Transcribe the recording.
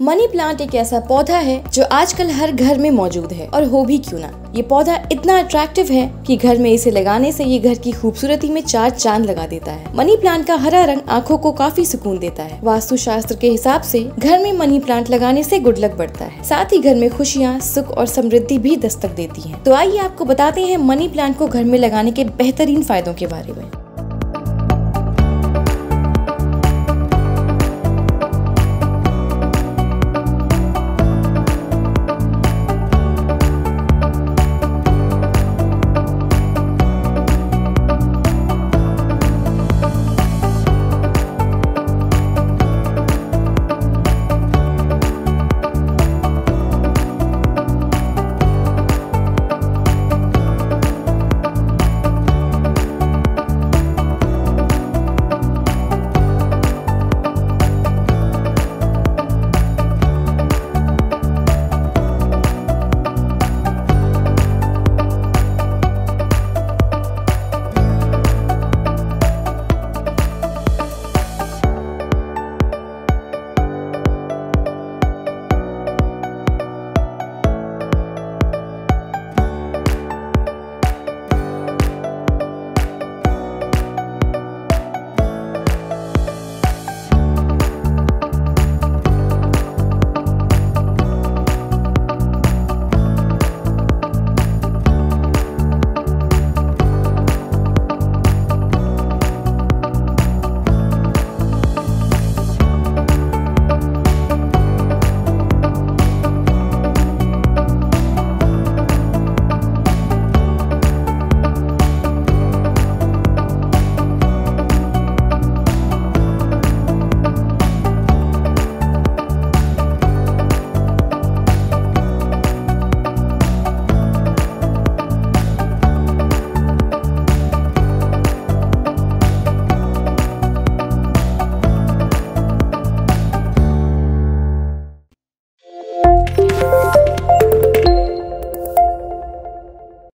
Money plant एक ऐसा पौधा है जो आजकल हर घर में मौजूद है। और हो भी क्यों ना? ये पौधा इतना अट्रैक्टिव है कि घर में इसे लगाने से ये घर की खूबसूरती में चार चाँद लगा देता है। मनी प्लांट का हरा रंग आँखों को काफ़ी सुकून देता है। वास्तु शास्त्र के हिसाब से घर में मनी प्लांट लगाने से गुड लक बढ़ता है। साथ ही घर में खुशियाँ, सुख और समृद्धि भी दस्तक देती है। तो आइए आपको बताते हैं मनी प्लांट को घर में लगाने के बेहतरीन फायदों के बारे में।